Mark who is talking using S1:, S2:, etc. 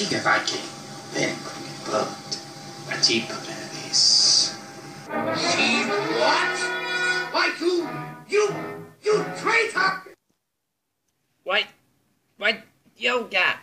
S1: Dica Viking, vengo in blood. A deep of this.
S2: She what? Why, you, you, you traitor!
S3: What? What you got?